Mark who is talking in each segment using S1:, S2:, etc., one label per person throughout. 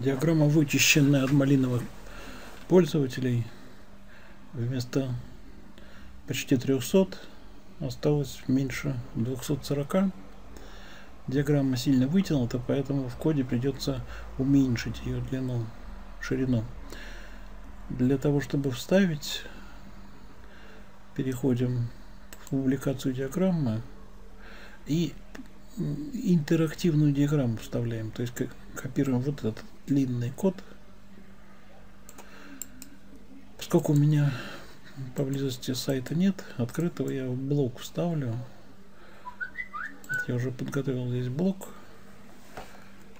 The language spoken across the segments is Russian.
S1: Диаграмма вычищенная от малиновых пользователей. Вместо почти 300 осталось меньше 240. Диаграмма сильно вытянута, поэтому в коде придется уменьшить ее длину, ширину. Для того, чтобы вставить, переходим в публикацию диаграммы и интерактивную диаграмму вставляем. То есть копируем вот этот длинный код. Поскольку у меня поблизости сайта нет открытого, я блок вставлю. Я уже подготовил здесь блок.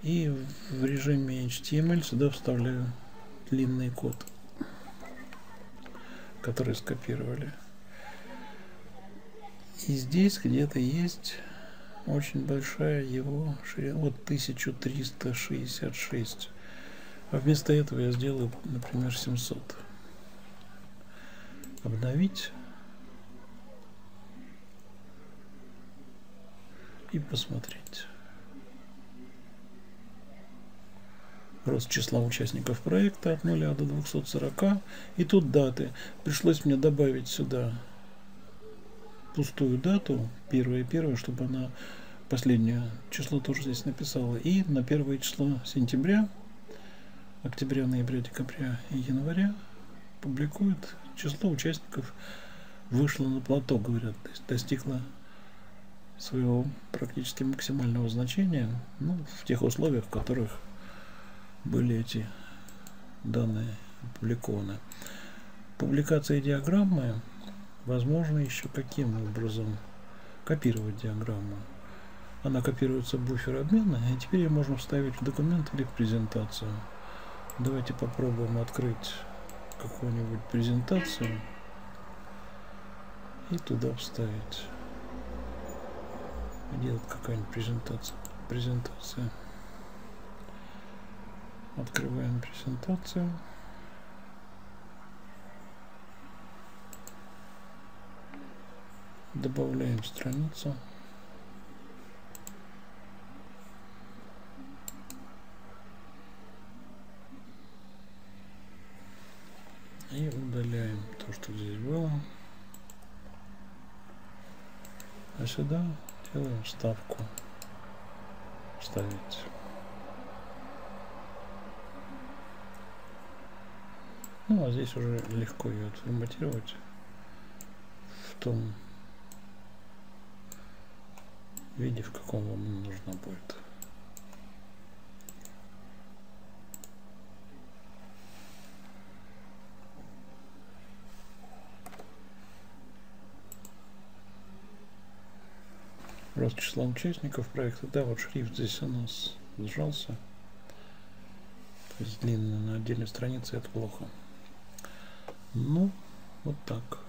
S1: И в режиме HTML сюда вставляю длинный код, который скопировали. И здесь где-то есть очень большая его ширина, вот 1366. А вместо этого я сделаю, например, 700. Обновить. И посмотреть. Рост числа участников проекта от 0 до 240. И тут даты. Пришлось мне добавить сюда пустую дату, первое первое, чтобы она последнее число тоже здесь написала. И на первое число сентября, октября, ноября, декабря и января публикует число участников вышло на плато, говорят, то есть достигло своего практически максимального значения, ну, в тех условиях, в которых были эти данные опубликованы. Публикация диаграммы возможно еще каким образом копировать диаграмму. Она копируется в буфер обмена, и теперь ее можно вставить в документ или в презентацию. Давайте попробуем открыть какую-нибудь презентацию и туда вставить. Где вот какая-нибудь презентация? Презентация. Открываем презентацию. Добавляем страницу. И удаляем то, что здесь было. А сюда делаем вставку. Вставить. Ну, а здесь уже легко ее отформатировать в том виде, в каком вам нужно будет. Рост числа участников проекта. Да, вот шрифт здесь у нас сжался. То есть длинный на отдельной странице это плохо. Ну, вот так.